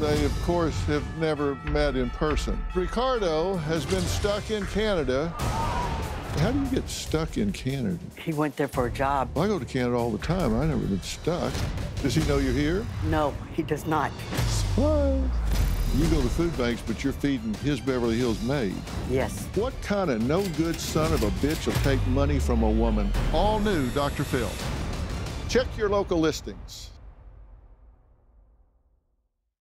They, of course, have never met in person. Ricardo has been stuck in Canada. How do you get stuck in Canada? He went there for a job. Well, I go to Canada all the time. I've never been stuck. Does he know you're here? No, he does not. Surprise. You go to food banks, but you're feeding his Beverly Hills maid. Yes. What kind of no good son of a bitch will take money from a woman? All new Dr. Phil. Check your local listings.